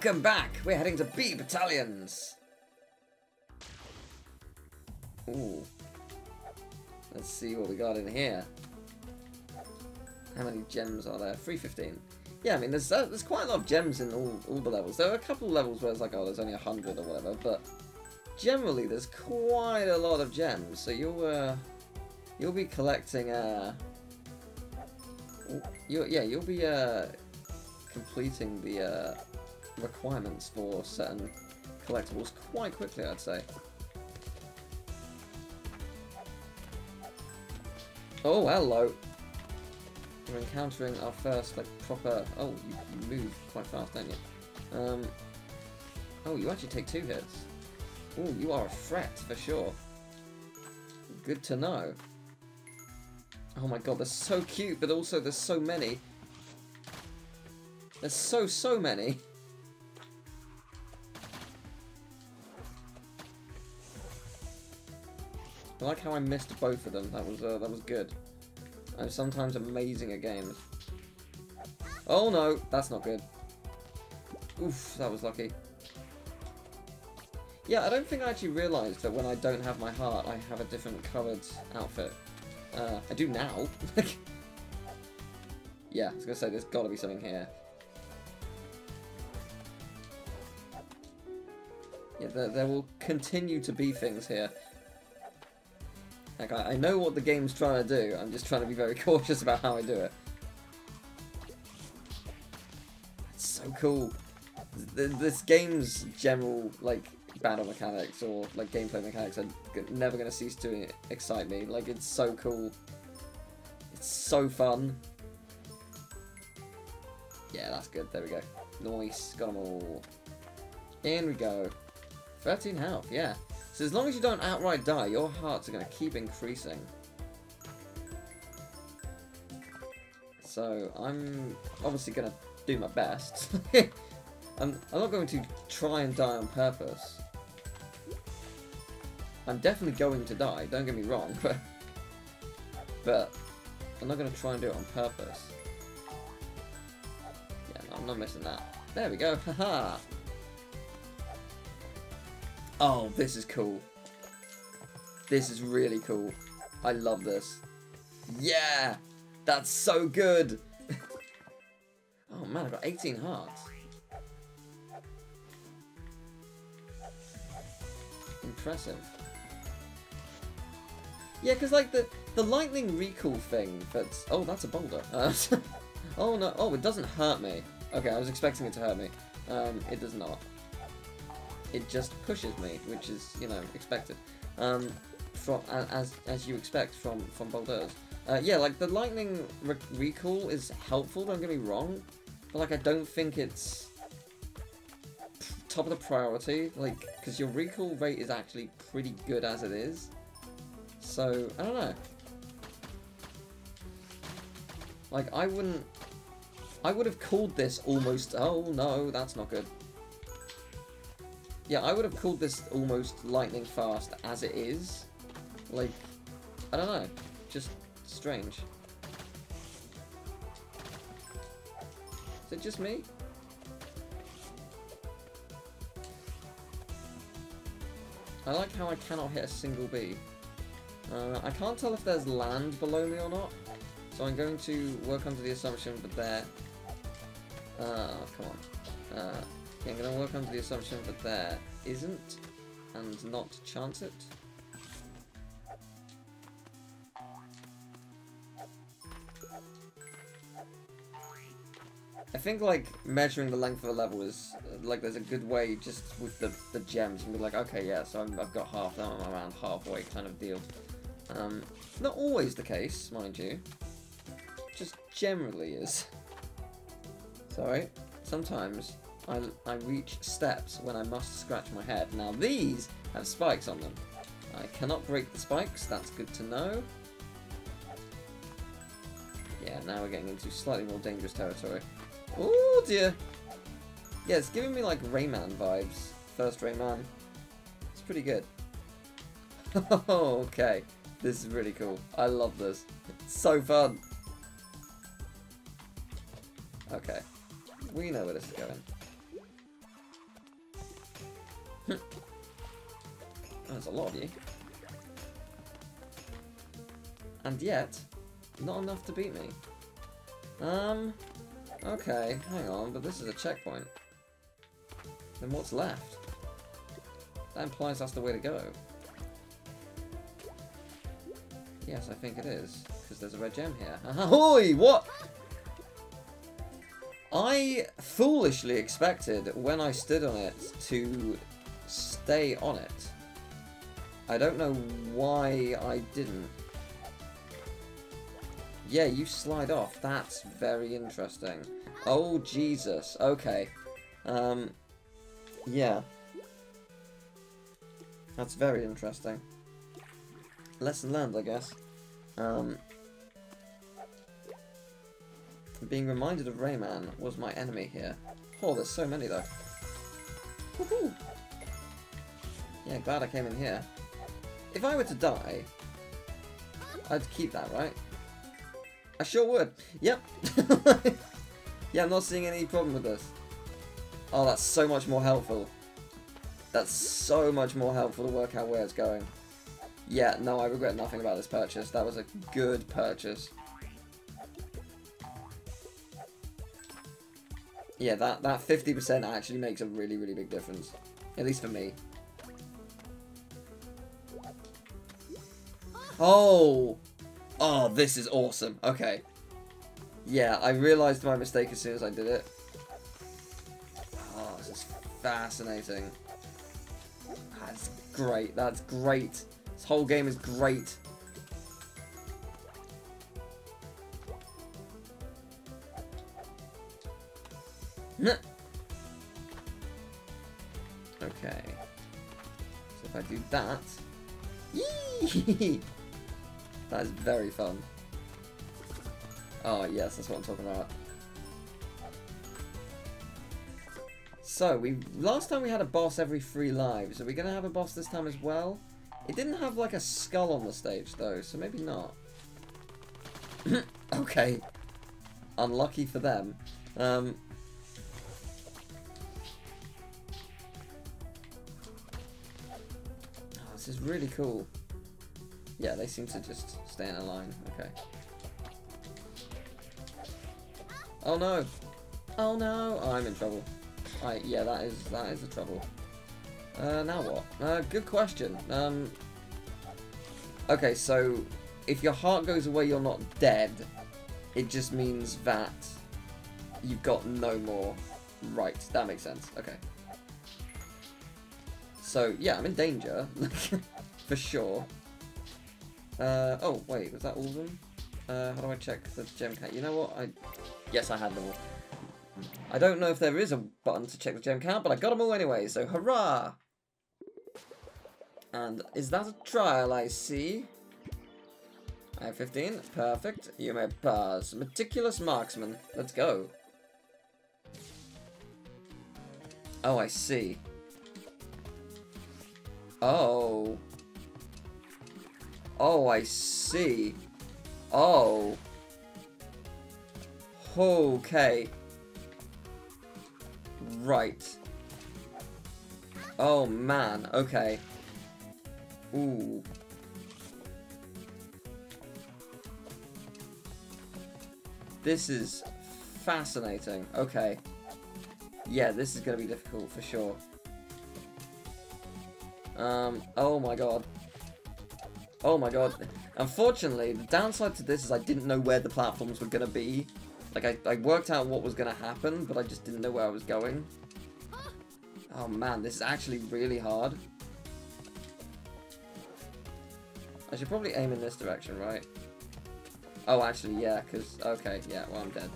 Welcome back! We're heading to Bee Battalions! Ooh. Let's see what we got in here. How many gems are there? 315. Yeah, I mean, there's uh, there's quite a lot of gems in all, all the levels. There are a couple of levels where it's like, oh, there's only 100 or whatever, but generally there's quite a lot of gems. So you'll, uh, you'll be collecting, uh, you yeah, you'll be, uh, completing the, uh, requirements for certain collectibles quite quickly, I'd say. Oh, hello. We're encountering our first, like, proper... Oh, you, move quite fast, don't you? Um, oh, you actually take two hits. Oh, you are a threat, for sure. Good to know. Oh my god, they're so cute, but also there's so many. There's so, so many. I like how I missed both of them. That was uh, that was good. I'm sometimes amazing at games. Oh no, that's not good. Oof, that was lucky. Yeah, I don't think I actually realised that when I don't have my heart, I have a different coloured outfit. Uh, I do now. yeah, I was going to say, there's got to be something here. Yeah, there, there will continue to be things here. Like, I, I know what the game's trying to do, I'm just trying to be very cautious about how I do it. It's so cool. This game's general, like, battle mechanics or, like, gameplay mechanics are never going to cease to excite me. Like, it's so cool. It's so fun. Yeah, that's good. There we go. Nice. Got them all. In we go. 13 health, yeah. So as long as you don't outright die, your hearts are going to keep increasing. So I'm obviously going to do my best. I'm, I'm not going to try and die on purpose. I'm definitely going to die, don't get me wrong, but, but I'm not going to try and do it on purpose. Yeah, no, I'm not missing that. There we go, haha! Oh, this is cool. This is really cool. I love this. Yeah! That's so good! oh man, I've got 18 hearts. Impressive. Yeah, because like the, the lightning recall thing that's... Oh, that's a boulder. Uh, oh no, oh, it doesn't hurt me. Okay, I was expecting it to hurt me. Um, it does not it just pushes me, which is, you know, expected. Um, from as as you expect from from boulders. Uh, yeah, like the lightning re recall is helpful. Don't get me wrong, but like I don't think it's top of the priority. Like because your recall rate is actually pretty good as it is. So I don't know. Like I wouldn't. I would have called this almost. Oh no, that's not good. Yeah, I would have called this almost lightning fast as it is. Like, I don't know. Just strange. Is it just me? I like how I cannot hit a single bee. Uh, I can't tell if there's land below me or not, so I'm going to work under the assumption that there... Uh, come on. Uh, Okay, I'm to work under the assumption that there isn't, and not chance it. I think like measuring the length of a level is like there's a good way just with the, the gems and be like okay yeah so i have got half now I'm around halfway kind of deal. Um, not always the case mind you, just generally is. Sorry, sometimes I, I reach steps when I must scratch my head. Now these have spikes on them. I cannot break the spikes, that's good to know. Yeah, now we're getting into slightly more dangerous territory. Oh dear! Yeah, it's giving me like Rayman vibes. First Rayman. It's pretty good. okay, this is really cool. I love this. It's so fun. Okay, we know where this is going. There's a lot of you. And yet, not enough to beat me. Um, okay, hang on, but this is a checkpoint. Then what's left? That implies that's the way to go. Yes, I think it is, because there's a red gem here. Ahoy! What? I foolishly expected when I stood on it to stay on it. I don't know why I didn't. Yeah, you slide off. That's very interesting. Oh, Jesus. Okay. Um, yeah. That's very interesting. Lesson learned, I guess. Um, being reminded of Rayman was my enemy here. Oh, there's so many though. Woohoo! Yeah, glad I came in here. If I were to die, I'd keep that, right? I sure would. Yep. yeah, I'm not seeing any problem with this. Oh, that's so much more helpful. That's so much more helpful to work out where it's going. Yeah, no, I regret nothing about this purchase. That was a good purchase. Yeah, that, that 50% actually makes a really, really big difference. At least for me. Oh! Oh, this is awesome. Okay. Yeah, I realised my mistake as soon as I did it. Oh, this is fascinating. That's great. That's great. This whole game is great. okay. So if I do that... Yee! That is very fun. Oh, yes, that's what I'm talking about. So, we last time we had a boss every three lives. Are we going to have a boss this time as well? It didn't have, like, a skull on the stage, though, so maybe not. okay. Unlucky for them. Um, oh, this is really cool. Yeah, they seem to just stay in a line. Okay. Oh no! Oh no! Oh, I'm in trouble. I yeah, that is that is the trouble. Uh, now what? Uh, good question. Um. Okay, so if your heart goes away, you're not dead. It just means that you've got no more. Right, that makes sense. Okay. So yeah, I'm in danger for sure. Uh, oh wait, was that all of them? Uh, how do I check the gem count? You know what? I yes, I had them all. I don't know if there is a button to check the gem count, but I got them all anyway, so hurrah! And is that a trial I see? I have 15. Perfect. You may pass. Meticulous marksman. Let's go. Oh, I see. Oh. Oh, I see. Oh. Okay. Right. Oh, man. Okay. Ooh. This is fascinating. Okay. Yeah, this is going to be difficult for sure. Um, oh my god. Oh my god. Unfortunately, the downside to this is I didn't know where the platforms were going to be. Like, I, I worked out what was going to happen, but I just didn't know where I was going. Oh man, this is actually really hard. I should probably aim in this direction, right? Oh, actually, yeah, because... Okay, yeah, well, I'm dead.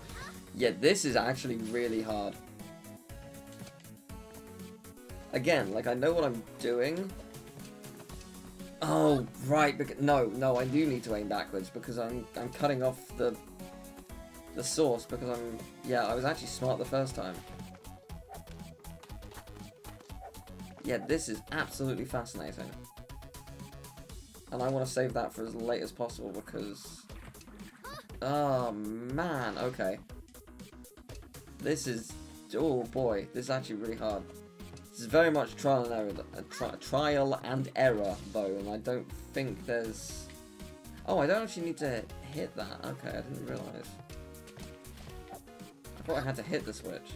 Yeah, this is actually really hard. Again, like, I know what I'm doing. Oh, right, because... No, no, I do need to aim backwards, because I'm, I'm cutting off the... The source, because I'm... Yeah, I was actually smart the first time. Yeah, this is absolutely fascinating. And I want to save that for as late as possible because... Oh, man. Okay. This is... Oh, boy. This is actually really hard. It's very much trial and error, uh, tri trial and error though, and I don't think there's. Oh, I don't actually need to hit that. Okay, I didn't realize. I thought I had to hit the switch.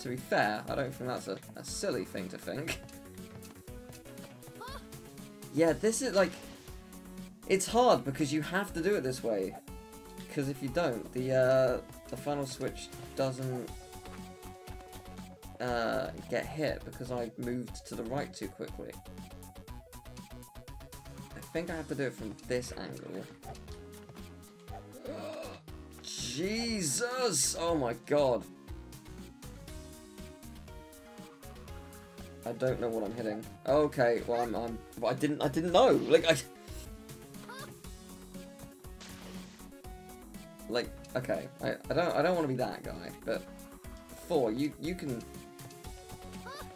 To be fair, I don't think that's a, a silly thing to think. Yeah, this is like... It's hard because you have to do it this way. Because if you don't, the uh, the final switch doesn't uh, get hit because I moved to the right too quickly. I think I have to do it from this angle. Jesus! Oh my god. I don't know what I'm hitting. Okay, well I'm, I'm I didn't I didn't know. Like I Like, okay, I, I don't I don't want to be that guy, but four, you you can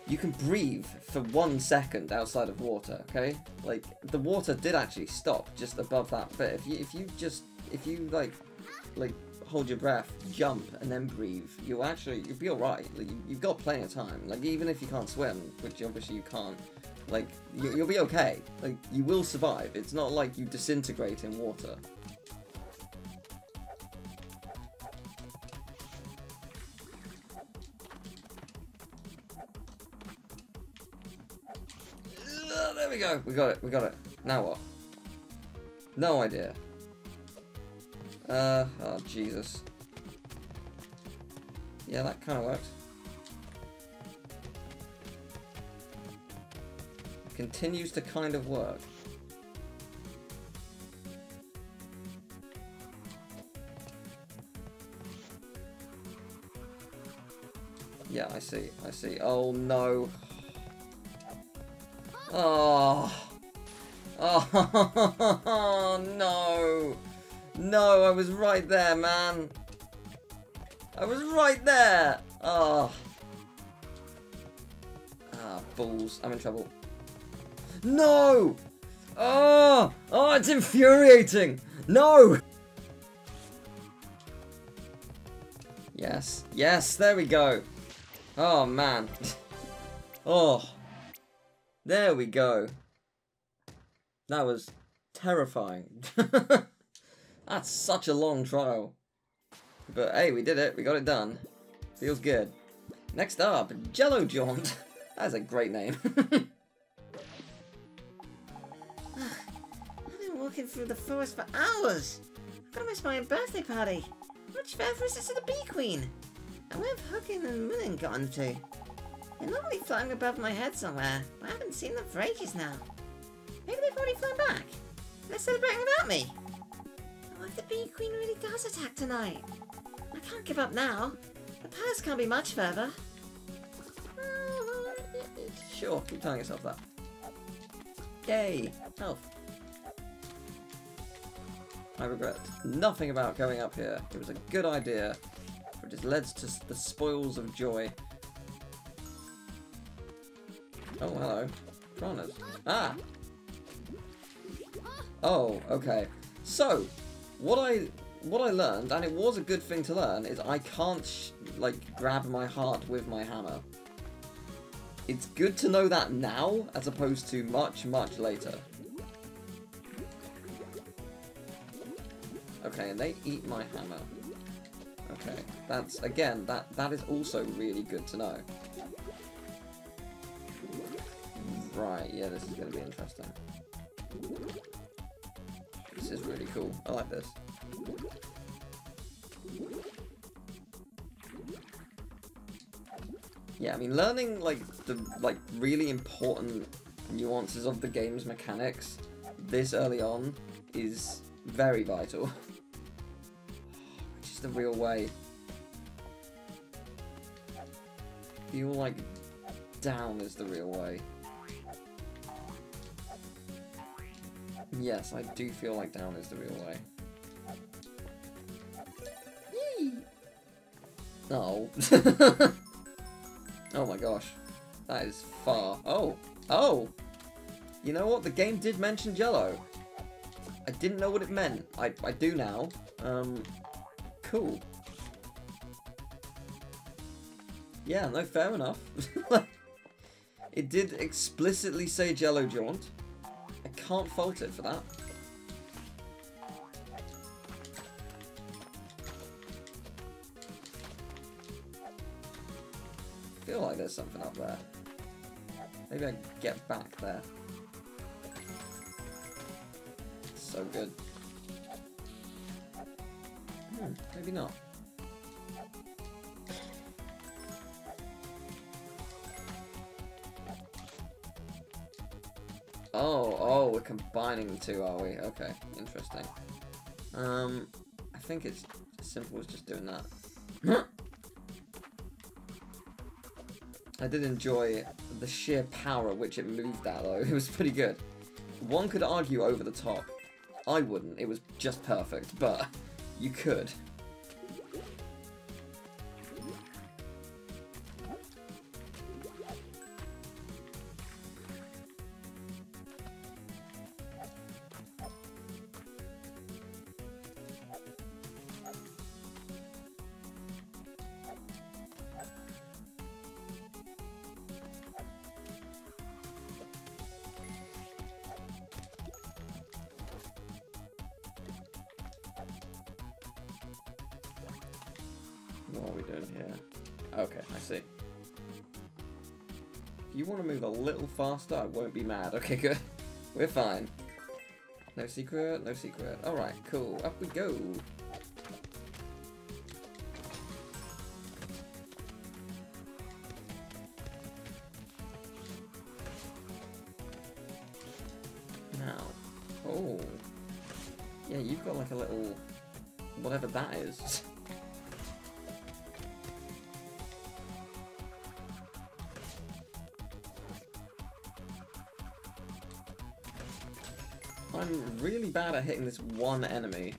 you can breathe for one second outside of water, okay? Like the water did actually stop just above that bit. If you if you just if you like like hold your breath, jump, and then breathe, you'll actually, you'll be alright. Like, you, have got plenty of time. Like, even if you can't swim, which obviously you can't, like, you, you'll be okay. Like, you will survive. It's not like you disintegrate in water. We. Got it. We got it. Now what? No idea. Uh, oh Jesus. Yeah, that kind of works. Continues to kind of work. Yeah, I see, I see. Oh no. Oh. Oh no. No, I was right there, man. I was right there. Oh. Ah, balls. I'm in trouble. No! Oh! Oh, it's infuriating! No! Yes. Yes, there we go. Oh, man. oh. There we go. That was terrifying. That's such a long trial. But hey, we did it. We got it done. Feels good. Next up, Jello Jaunt. That's a great name. I've been walking through the forest for hours. I'm gonna miss my own birthday party. Much further is this to the Bee Queen? And where have Huginn and Muninn gotten to? They're normally flying above my head somewhere, but I haven't seen them for ages now. Maybe they've already flown back. They're celebrating without me. What if the Bee Queen really does attack tonight? I can't give up now. The palace can't be much further. Sure, keep telling yourself that. Yay! Health. I regret nothing about going up here. It was a good idea, but just led to the spoils of joy. Oh, hello. Piranhas. Ah! Oh, okay. So, what I what I learned, and it was a good thing to learn, is I can't like grab my heart with my hammer. It's good to know that now, as opposed to much, much later. Okay, and they eat my hammer. Okay, that's, again, that, that is also really good to know. Right, yeah, this is going to be interesting. This is really cool. I like this. Yeah, I mean, learning, like, the, like, really important nuances of the game's mechanics this early on is very vital. Which is the real way. Feel like down is the real way. Yes, I do feel like down is the real way. Yee! Oh. oh my gosh. That is far. Oh! Oh! You know what? The game did mention Jello. I didn't know what it meant. I, I do now. Um, cool. Yeah, no, fair enough. it did explicitly say Jello Jaunt. I can't fault it for that. feel like there's something up there. Maybe I get back there. So good. Hmm, maybe not. Combining the two, are we? Okay, interesting. Um, I think it's as simple as just doing that. I did enjoy the sheer power at which it moved at, though. It was pretty good. One could argue over the top. I wouldn't. It was just perfect, but you could. Faster, I won't be mad. Okay, good. We're fine. No secret, no secret. Alright, cool. Up we go. Now. Oh. Yeah, you've got like a little... Whatever that is. really bad at hitting this one enemy.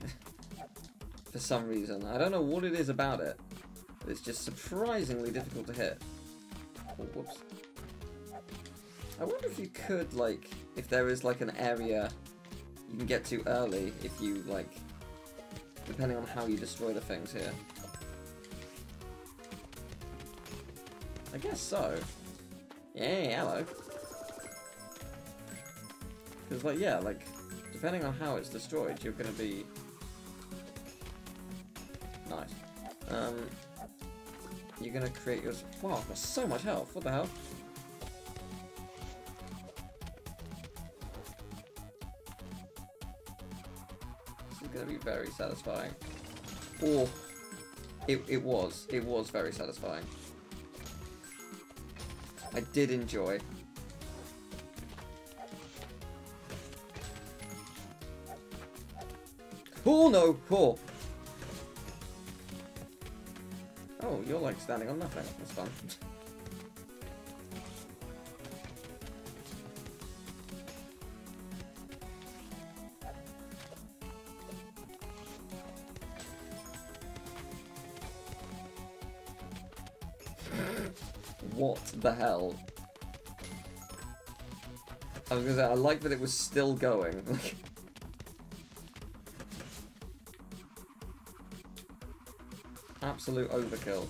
For some reason. I don't know what it is about it. But it's just surprisingly difficult to hit. Oh, whoops. I wonder if you could, like, if there is, like, an area you can get to early if you, like, depending on how you destroy the things here. I guess so. Yeah, hello. Because, like, yeah, like, depending on how it's destroyed, you're going to be... Nice. Um, you're going to create your... Wow, I've so much health. What the hell? This is going to be very satisfying. Oh, it, it was. It was very satisfying. I did enjoy. Oh no! Oh! Oh, you're like standing on nothing. That's fun. what the hell? I was gonna say, I like that it was still going. Absolute overkill.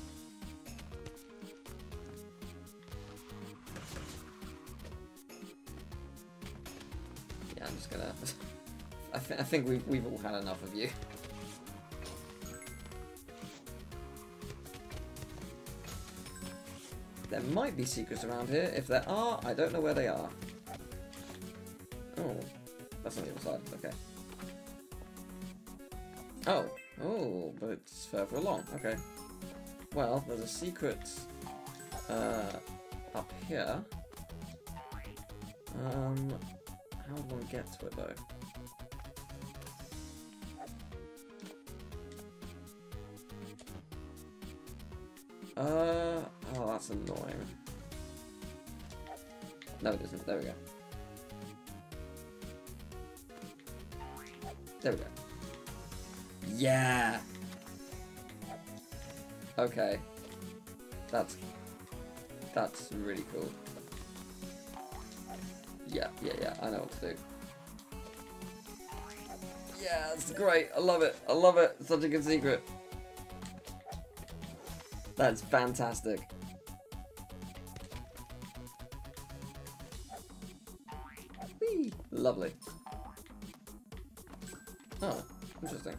Yeah, I'm just gonna... I, th I think we've, we've all had enough of you. There might be secrets around here. If there are, I don't know where they are. Oh, that's on the other side. Okay. Oh, oh, but it's further along. Okay. Well, there's a secret uh, up here. Um, how do one get to it though? Uh, oh, that's annoying. No, it isn't. There we go. There we go. Yeah! Okay. That's... That's really cool. Yeah, yeah, yeah, I know what to do. Yeah, it's great. I love it. I love it. Such a good secret. That's fantastic. Whee! Lovely. Oh, interesting.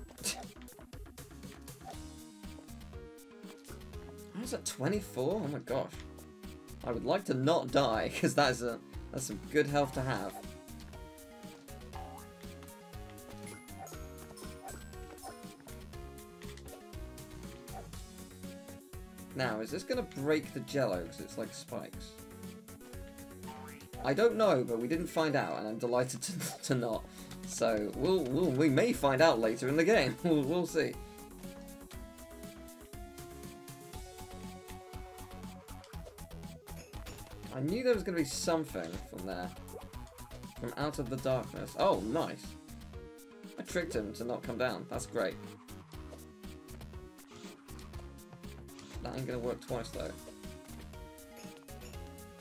Was at 24? Oh my gosh. I would like to not die, because that is a that's some good health to have. Now, is this going to break the jello because it's like spikes? I don't know, but we didn't find out, and I'm delighted to, to not. So, we'll, we'll, we may find out later in the game. we'll, we'll see. I knew there was going to be something from there. From out of the darkness. Oh, nice. I tricked him to not come down. That's great. That ain't gonna work twice though.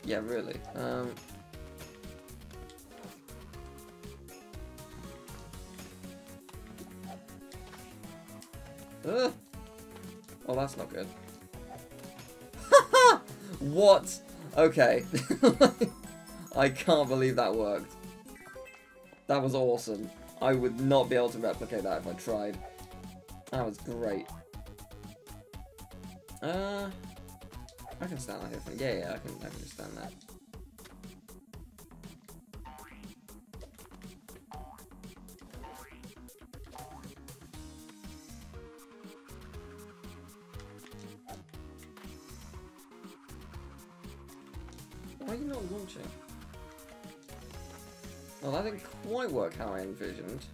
Yeah, really. Um, Ugh. Oh, that's not good. what? Okay. I can't believe that worked. That was awesome. I would not be able to replicate that if I tried. That was great. Uh, I can stand that here. Yeah, yeah, I can, I can just stand that. Why are you not launching? Well, that didn't quite work how I envisioned.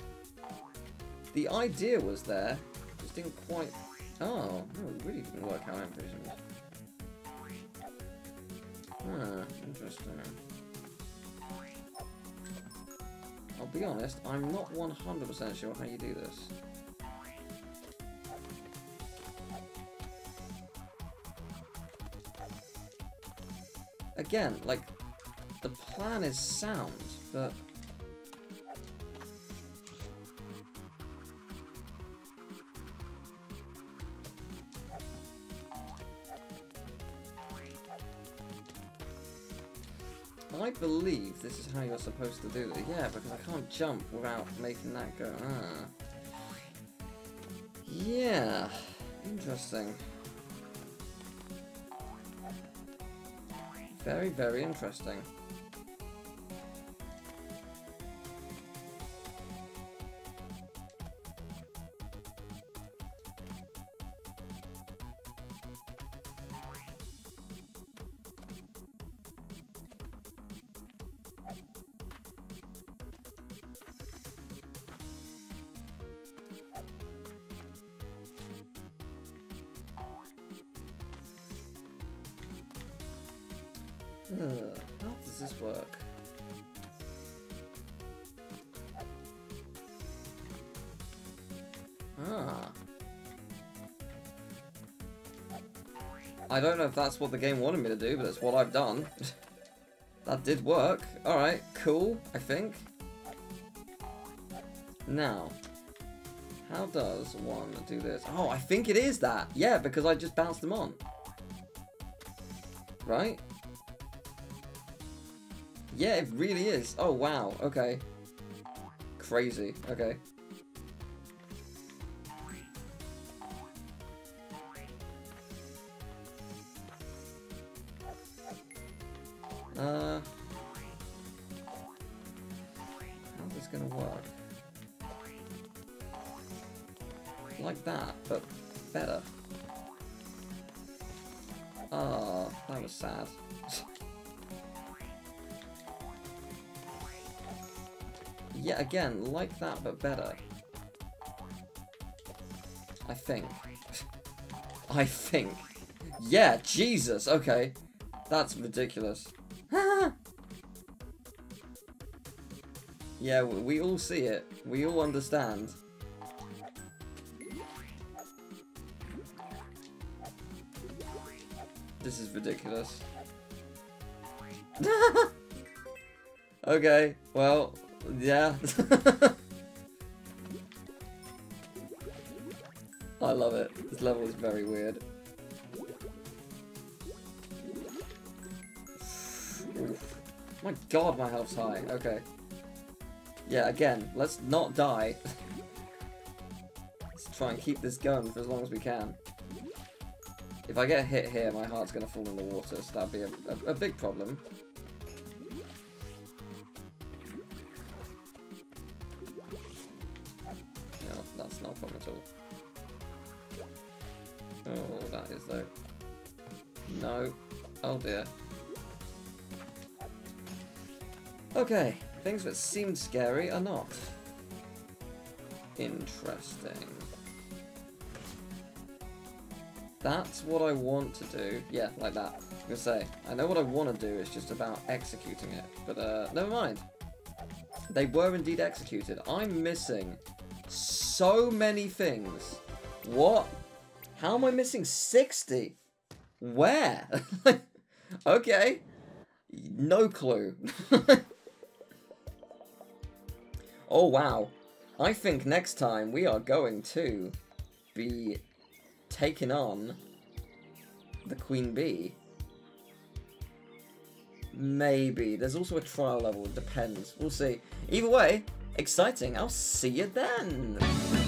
The idea was there, just didn't quite Oh, no, it really didn't work how I envisioned. Ah, interesting. I'll be honest, I'm not 100% sure how you do this. Again, like, the plan is sound, but I believe this is how you're supposed to do it. Yeah, because I can't jump without making that go. Ah. Yeah. Interesting. Very, very interesting. Ugh, how does this work? Ah. I don't know if that's what the game wanted me to do, but it's what I've done. that did work. Alright, cool, I think. Now, how does one do this? Oh, I think it is that. Yeah, because I just bounced them on. Right? Yeah, it really is. Oh, wow. Okay. Crazy. Okay. Uh... How's this gonna work? Like that, but better. Ah, oh, that was sad. yeah, again, like that, but better. I think. I think. Yeah, Jesus, okay. That's ridiculous. yeah, we all see it. We all understand. This is ridiculous. okay, well, yeah. I love it. This level is very weird. My god, my health's high. Okay. Yeah, again, let's not die. let's try and keep this going for as long as we can. If I get hit here, my heart's going to fall in the water, so that'd be a, a, a big problem. Things that seemed scary are not. Interesting. That's what I want to do. Yeah, like that. I say, I know what I want to do, it's just about executing it. But, uh, never mind. They were indeed executed. I'm missing so many things. What? How am I missing 60? Where? okay. No clue. oh, wow. I think next time we are going to be taking on the Queen Bee. Maybe. There's also a trial level. It depends. We'll see. Either way, exciting. I'll see you then.